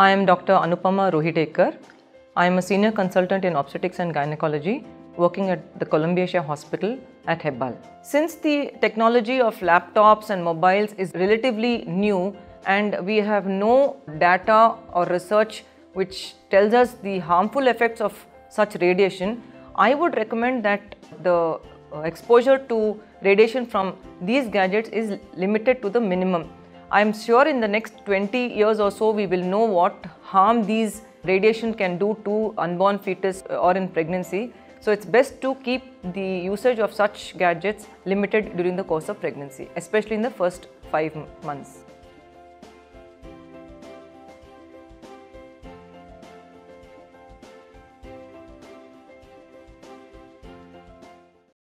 I am Dr. Anupama Rohidekar. I am a senior consultant in obstetrics and gynecology working at the Columbia Hospital at Hebbal. Since the technology of laptops and mobiles is relatively new and we have no data or research which tells us the harmful effects of such radiation, I would recommend that the uh, exposure to radiation from these gadgets is limited to the minimum. I am sure in the next 20 years or so we will know what harm these radiation can do to unborn fetus uh, or in pregnancy. So it's best to keep the usage of such gadgets limited during the course of pregnancy, especially in the first five months.